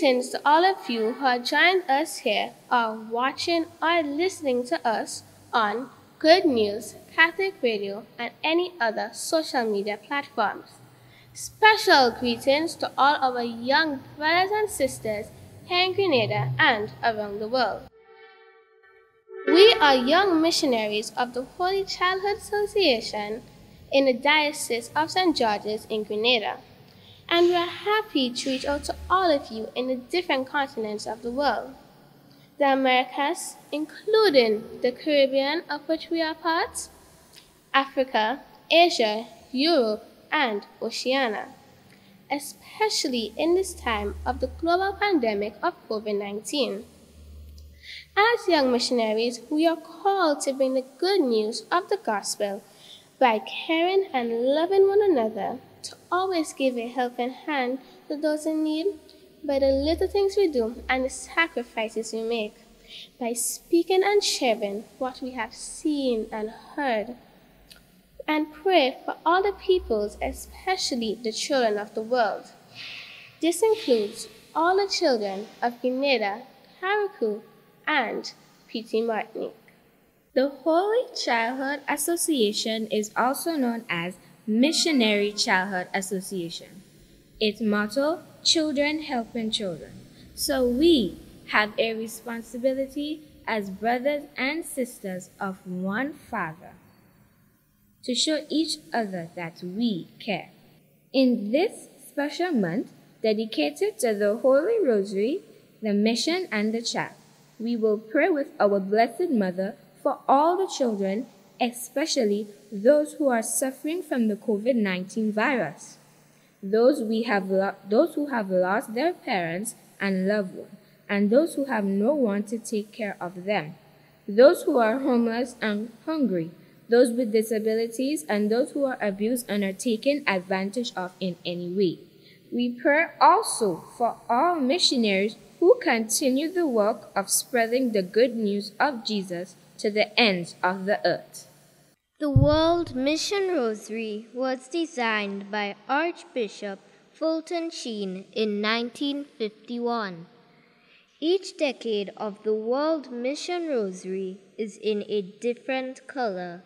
Greetings to all of you who have joined us here or watching or listening to us on Good News, Catholic Radio, and any other social media platforms. Special greetings to all our young brothers and sisters in Grenada and around the world. We are young missionaries of the Holy Childhood Association in the Diocese of St. George's in Grenada, and we are happy to reach out to all of you in the different continents of the world. The Americas, including the Caribbean, of which we are part, Africa, Asia, Europe, and Oceania, especially in this time of the global pandemic of COVID 19. As young missionaries, we are called to bring the good news of the gospel by caring and loving one another, to always give a helping hand to those in need by the little things we do and the sacrifices we make, by speaking and sharing what we have seen and heard and pray for all the peoples, especially the children of the world. This includes all the children of Grenada, Carriacou, and Petite Martinique. The Holy Childhood Association is also known as Missionary Childhood Association. Its motto, Children Helping Children. So we have a responsibility as brothers and sisters of one Father to show each other that we care. In this special month dedicated to the Holy Rosary, the Mission, and the Child, we will pray with our Blessed Mother for all the children, especially those who are suffering from the COVID 19 virus, those, we have lo- those who have lost their parents and loved ones, and those who have no one to take care of them, those who are homeless and hungry those with disabilities, and those who are abused and are taken advantage of in any way. We pray also for all missionaries who continue the work of spreading the good news of Jesus to the ends of the earth. The World Mission Rosary was designed by Archbishop Fulton Sheen in 1951. Each decade of the World Mission Rosary is in a different color.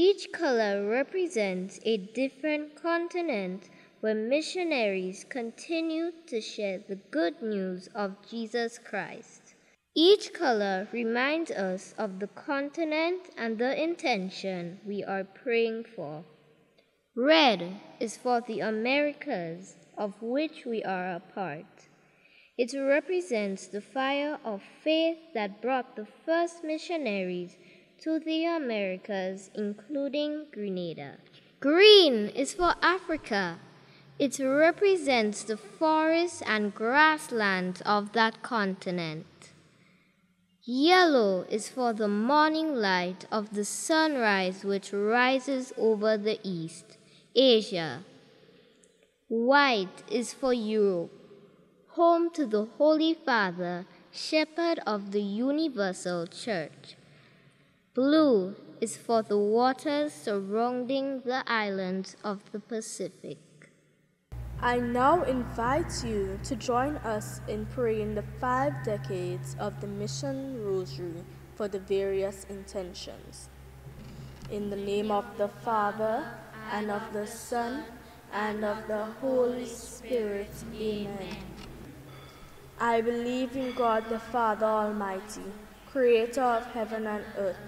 Each color represents a different continent where missionaries continue to share the good news of Jesus Christ. Each color reminds us of the continent and the intention we are praying for. Red is for the Americas, of which we are a part. It represents the fire of faith that brought the first missionaries to the Americas, including Grenada. Green is for Africa. It represents the forests and grasslands of that continent. Yellow is for the morning light of the sunrise which rises over the east, Asia. White is for Europe, home to the Holy Father, shepherd of the universal church. Blue is for the waters surrounding the islands of the Pacific. I now invite you to join us in praying the five decades of the Mission Rosary for the various intentions. In the name of the Father, and of the Son, and of the Holy Spirit. Amen. I believe in God the Father Almighty, creator of heaven and earth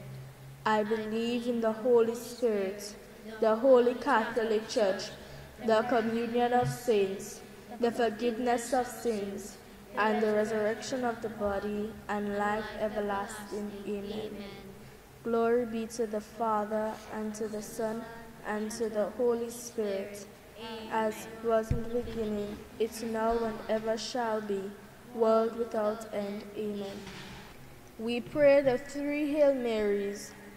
I believe in the Holy Spirit, the Holy Catholic Church, the communion of saints, the forgiveness of sins, and the resurrection of the body, and life everlasting. Amen. Glory be to the Father, and to the Son, and to the Holy Spirit, as was in the beginning, it's now, and ever shall be, world without end. Amen. We pray the three Hail Marys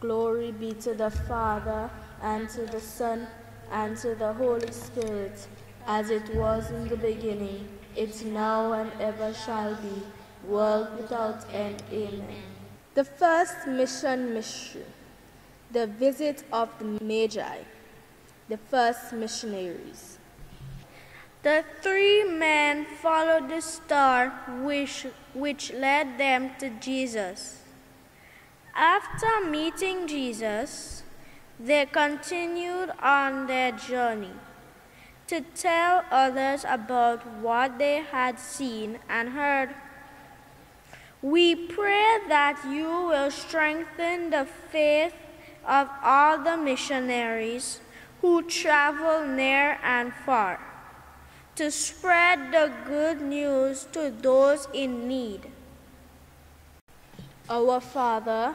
Glory be to the Father, and to the Son, and to the Holy Spirit, as it was in the beginning, it's now and ever shall be, world without end. Amen. The first mission mystery, the visit of the Magi, the first missionaries. The three men followed the star which, which led them to Jesus. After meeting Jesus, they continued on their journey to tell others about what they had seen and heard. We pray that you will strengthen the faith of all the missionaries who travel near and far to spread the good news to those in need. Our Father,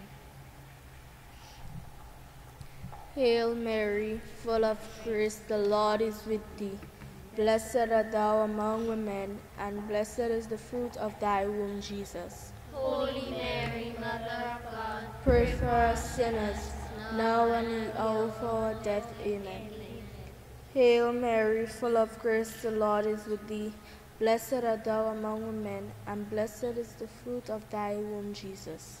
Hail Mary, full of grace, the Lord is with thee. Blessed art thou among women, and blessed is the fruit of thy womb, Jesus. Holy Mary, Mother of God, Pray for us sinners, now and in the hour of our death. Amen. Hail Mary, full of grace, the Lord is with thee. Blessed art thou among women, and blessed is the fruit of thy womb, Jesus.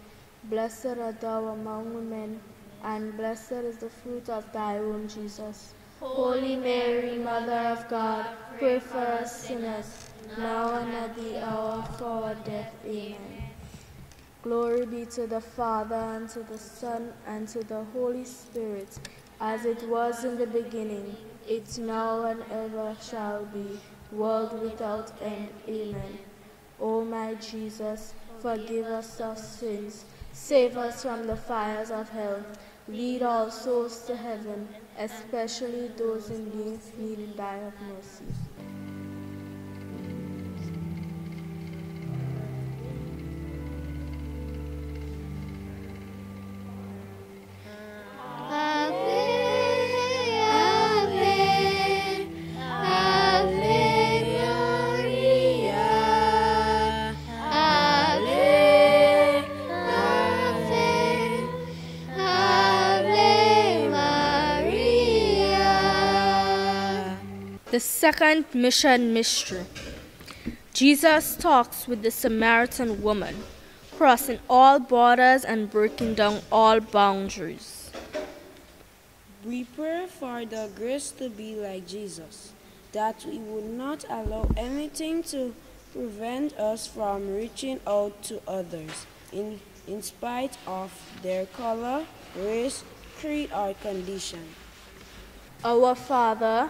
Blessed art thou among women, and blessed is the fruit of thy womb, Jesus. Holy Mary, Mother of God, pray for us sinners, now and at the hour of our death. Amen. Glory be to the Father, and to the Son, and to the Holy Spirit, as it was in the beginning, it's now and ever shall be, world without end. Amen. O my Jesus, forgive us our sins, save us from the fires of hell, lead all souls to heaven, especially those in need in thy of mercy. Second mission mystery. Jesus talks with the Samaritan woman, crossing all borders and breaking down all boundaries. We pray for the grace to be like Jesus, that we would not allow anything to prevent us from reaching out to others, in, in spite of their color, race, creed, or condition. Our Father,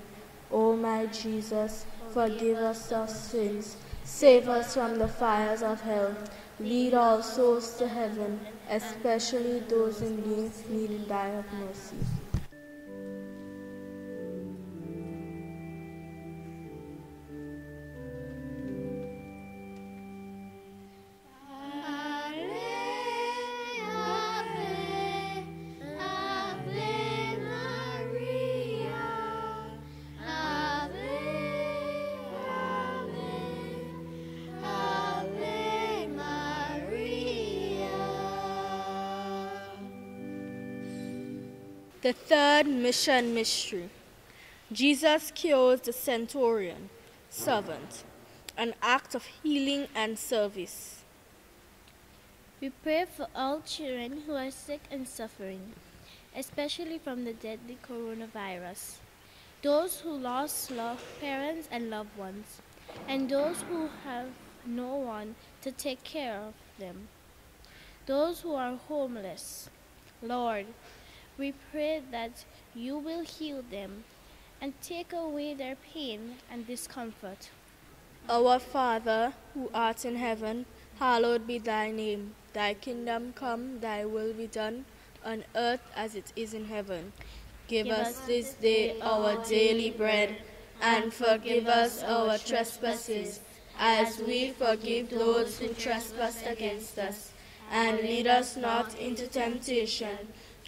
O my Jesus, forgive us our sins, save us from the fires of hell, lead all souls to heaven, especially those in need need thy of mercy. The third mission mystery. Jesus cures the centurion, servant, an act of healing and service. We pray for all children who are sick and suffering, especially from the deadly coronavirus, those who lost loved parents and loved ones, and those who have no one to take care of them, those who are homeless. Lord, we pray that you will heal them and take away their pain and discomfort. Our Father, who art in heaven, hallowed be thy name. Thy kingdom come, thy will be done, on earth as it is in heaven. Give, Give us this day our daily bread, and forgive us our trespasses, as we forgive those who trespass against us. And lead us not into temptation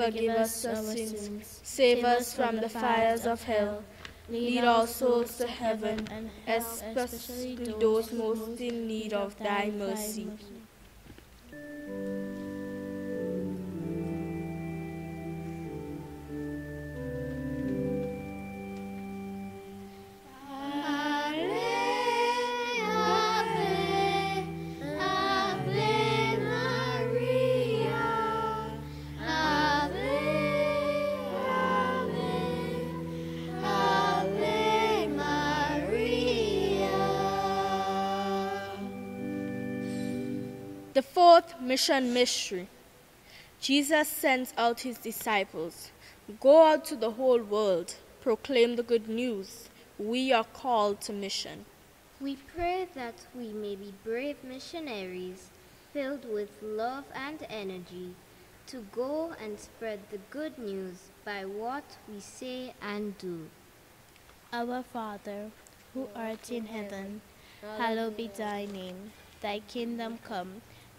forgive us our sins, save us from the fires of hell, lead all souls to heaven, especially those most in need of thy mercy. The fourth mission mystery. Jesus sends out his disciples. Go out to the whole world, proclaim the good news. We are called to mission. We pray that we may be brave missionaries filled with love and energy to go and spread the good news by what we say and do. Our Father, who art in heaven, hallowed be thy name. Thy kingdom come,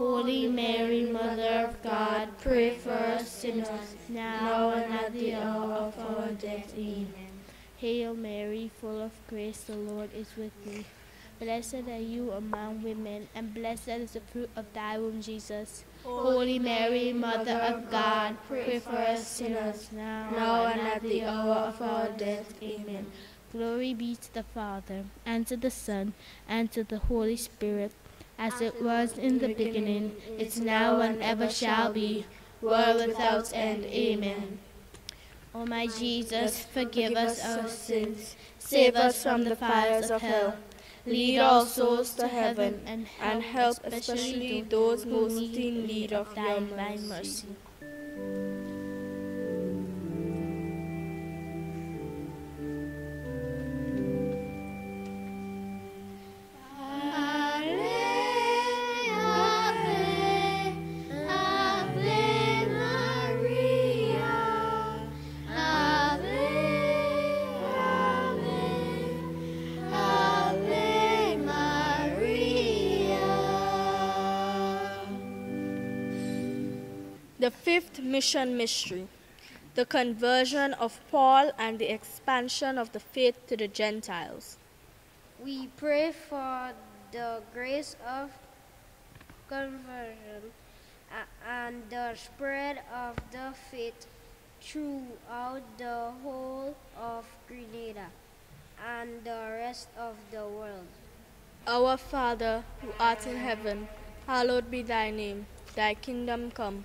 Holy Mary, Mother of God, pray for us sinners, now and at the hour of our death. Amen. Hail Mary, full of grace, the Lord is with thee. Blessed are you among women, and blessed is the fruit of thy womb, Jesus. Holy Mary, Mother of God, pray for us sinners, now and at the hour of our death. Amen. Glory be to the Father, and to the Son, and to the Holy Spirit, as it was in the beginning, is now, and ever shall be, world without end. Amen. O my Jesus, forgive us our sins, save us from the fires of hell, lead all souls to heaven, and help especially those most in need of your mercy. Mystery, the conversion of Paul and the expansion of the faith to the Gentiles. We pray for the grace of conversion and the spread of the faith throughout the whole of Grenada and the rest of the world. Our Father, who art in heaven, hallowed be thy name. Thy kingdom come,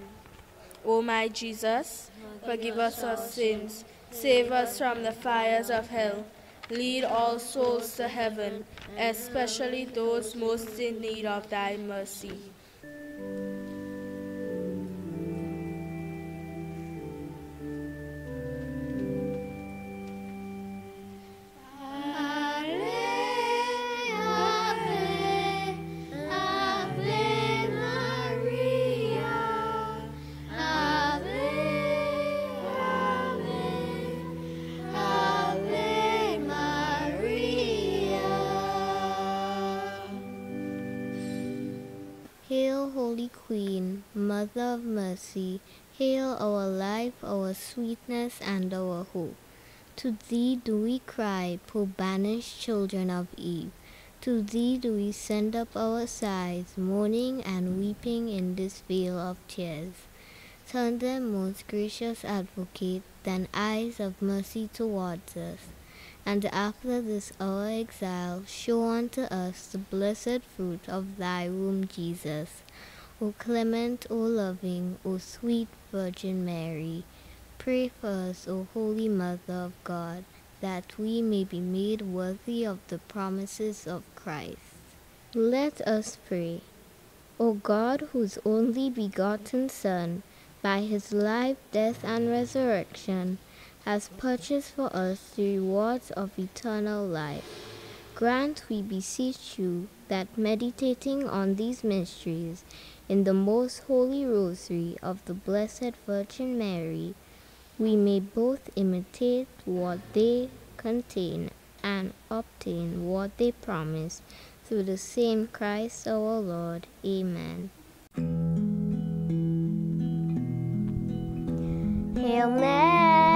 O my Jesus, forgive us our sins, save us from the fires of hell, lead all souls to heaven, especially those most in need of thy mercy. Of Mercy, hail our life, our sweetness, and our hope. To thee do we cry, poor banished children of Eve. To thee do we send up our sighs, mourning and weeping in this vale of tears. Turn them, most gracious advocate, thine eyes of mercy towards us, and after this our exile, show unto us the blessed fruit of thy womb, Jesus. O clement, O loving, O sweet Virgin Mary, pray for us, O Holy Mother of God, that we may be made worthy of the promises of Christ. Let us pray. O God, whose only begotten Son, by his life, death, and resurrection, has purchased for us the rewards of eternal life. Grant, we beseech you, that meditating on these mysteries in the most holy rosary of the Blessed Virgin Mary, we may both imitate what they contain and obtain what they promise through the same Christ our Lord. Amen. Hail Mary.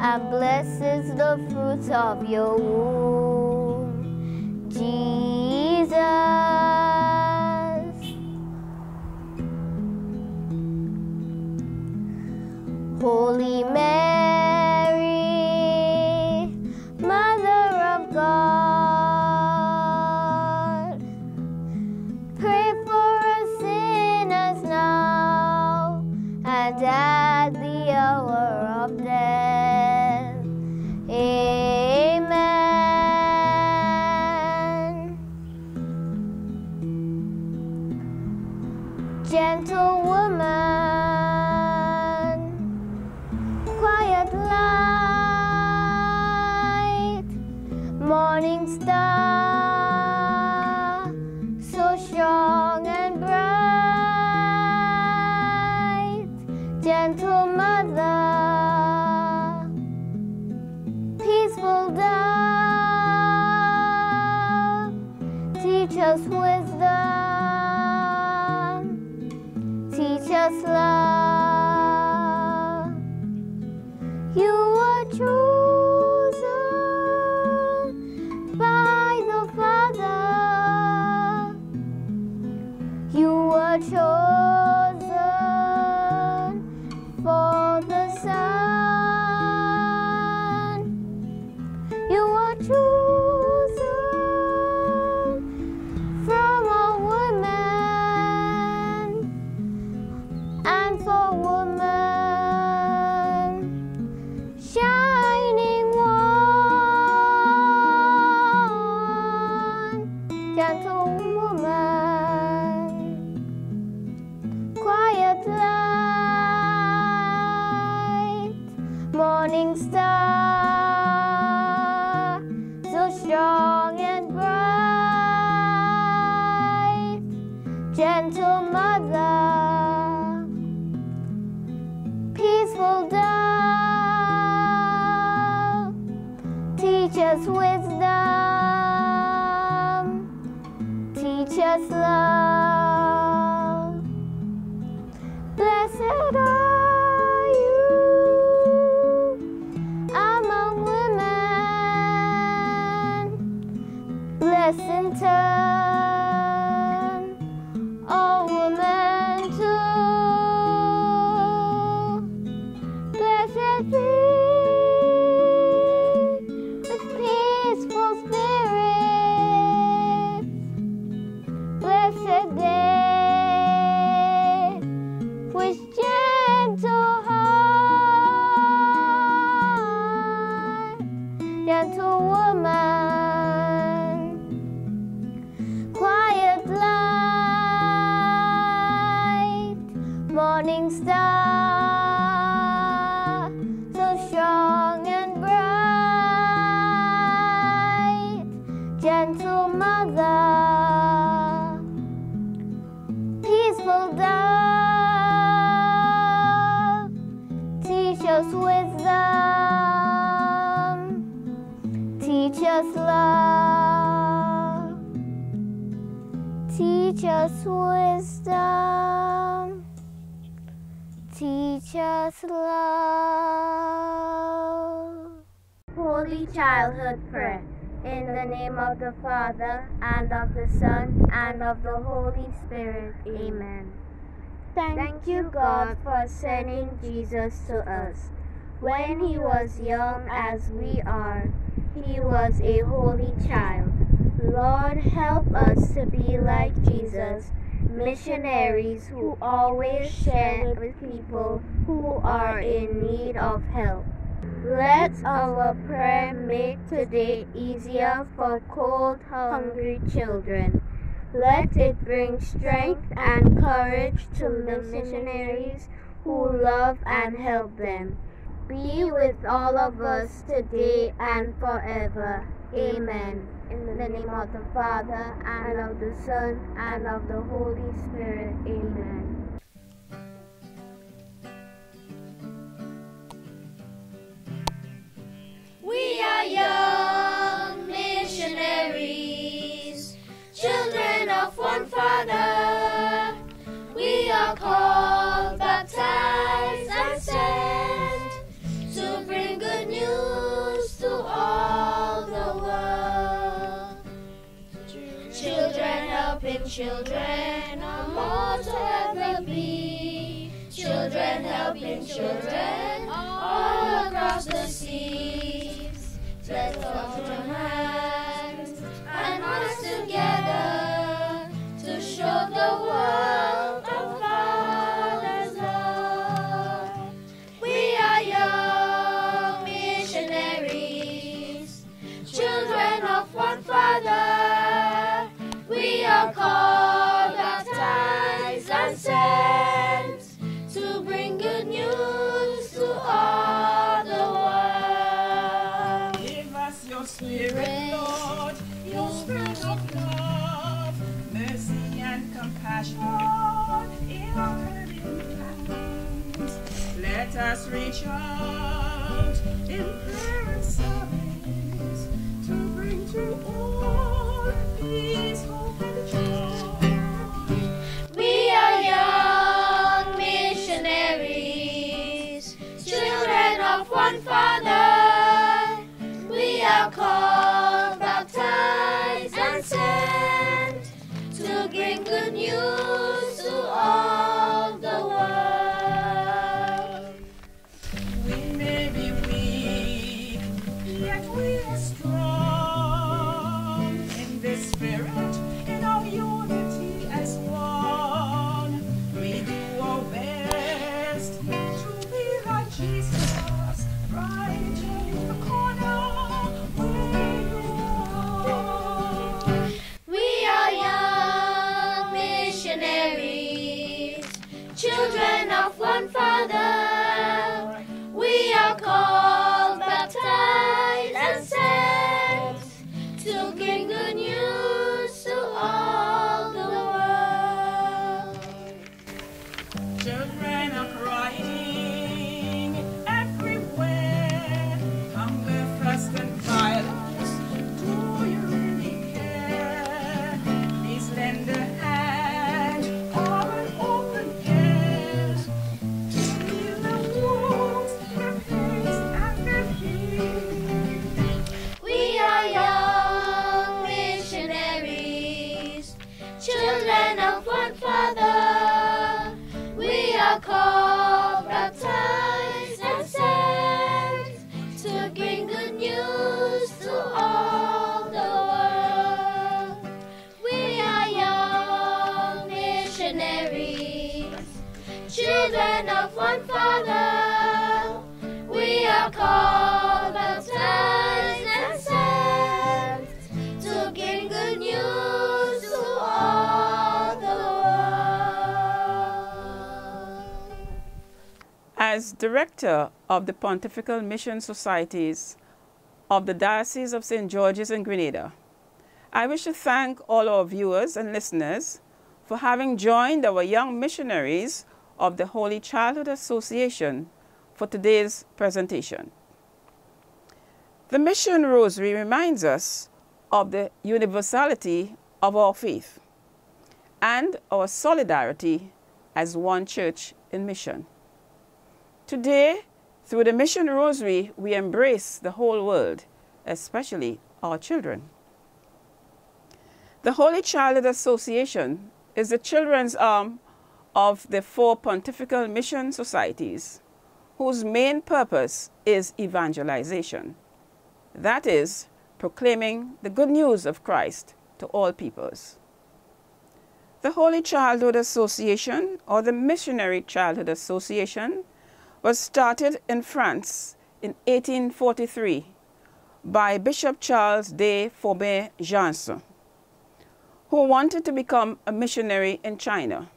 and blesses the fruits of your womb. Jesus. Holy Spirit. Amen. Thank you, God, for sending Jesus to us. When he was young as we are, he was a holy child. Lord, help us to be like Jesus, missionaries who always share with people who are in need of help. Let our prayer make today easier for cold, hungry children. Let it bring strength and courage to the missionaries who love and help them. Be with all of us today and forever. Amen. In the name of the Father, and of the Son, and of the Holy Spirit. Amen. We are young children are more to ever be. Children helping children all across the seas. Let's hold hands and us together to show the world reach out in prayer director of the Pontifical Mission Societies of the Diocese of St. George's in Grenada, I wish to thank all our viewers and listeners for having joined our young missionaries of the Holy Childhood Association for today's presentation. The Mission Rosary reminds us of the universality of our faith and our solidarity as one church in mission. Today, through the Mission Rosary, we embrace the whole world, especially our children. The Holy Childhood Association is the children's arm of the four pontifical mission societies, whose main purpose is evangelization. That is, proclaiming the good news of Christ to all peoples. The Holy Childhood Association, or the Missionary Childhood Association, was started in France in 1843 by Bishop Charles de Faubourg Janson, who wanted to become a missionary in China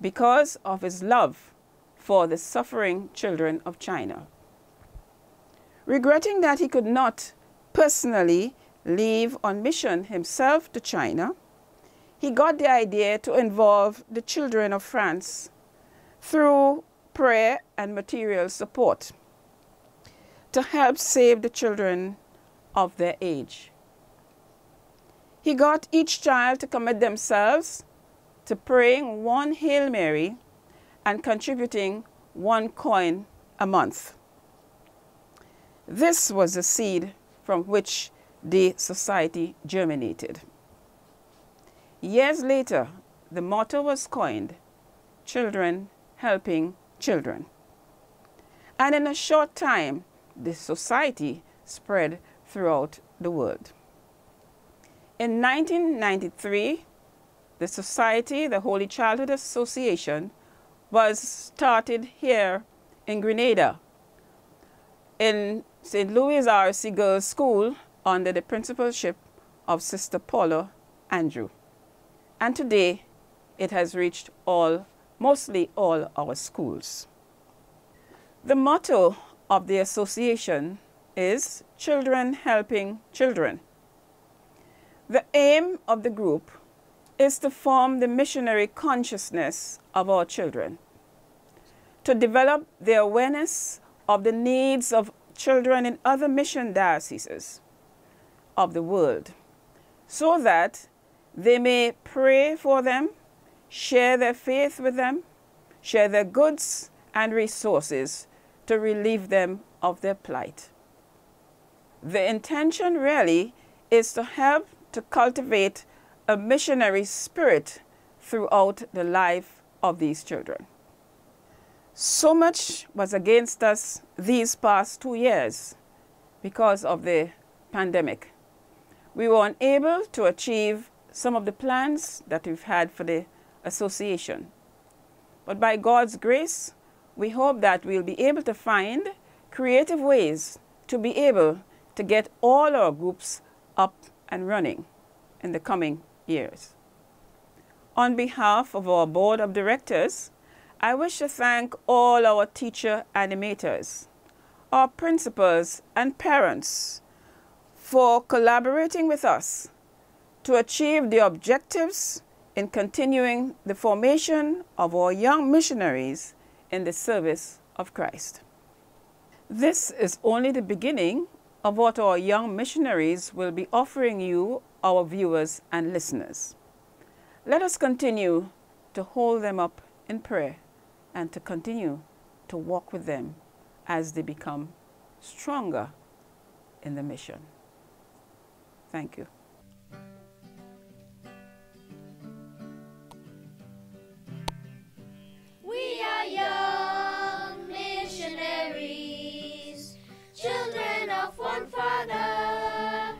because of his love for the suffering children of China. Regretting that he could not personally leave on mission himself to China, he got the idea to involve the children of France through prayer and material support to help save the children of their age. He got each child to commit themselves to praying one Hail Mary and contributing one coin a month. This was the seed from which the society germinated. Years later, the motto was coined Children Helping Children. And in a short time, the society spread throughout the world. In 1993, the society, the Holy Childhood Association, was started here in Grenada in St. Louis R.C. Girls School under the principalship of Sister Paula Andrew. And today it has reached all, mostly all our schools. The motto of the association is Children Helping Children. The aim of the group is to form the missionary consciousness of our children, to develop the awareness of the needs of children in other mission dioceses of the world, so that they may pray for them, share their faith with them, share their goods and resources to relieve them of their plight. The intention really is to help to cultivate a missionary spirit throughout the life of these children. So much was against us these past two years because of the pandemic. We were unable to achieve some of the plans that we've had for the association. But by God's grace, we hope that we'll be able to find creative ways to be able to get all our groups up and running in the coming years. On behalf of our board of directors, I wish to thank all our teacher animators, our principals and parents for collaborating with us to achieve the objectives in continuing the formation of our young missionaries in the service of Christ. This is only the beginning of what our young missionaries will be offering you our viewers and listeners. Let us continue to hold them up in prayer and to continue to walk with them as they become stronger in the mission. Thank you. We are young missionaries, children of one Father.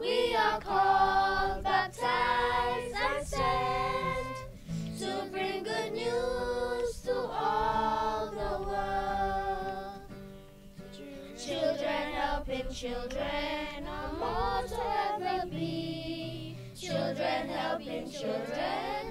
We are called, baptized, and sent to bring good news to all the world. Children helping children are more to ever be. Children helping children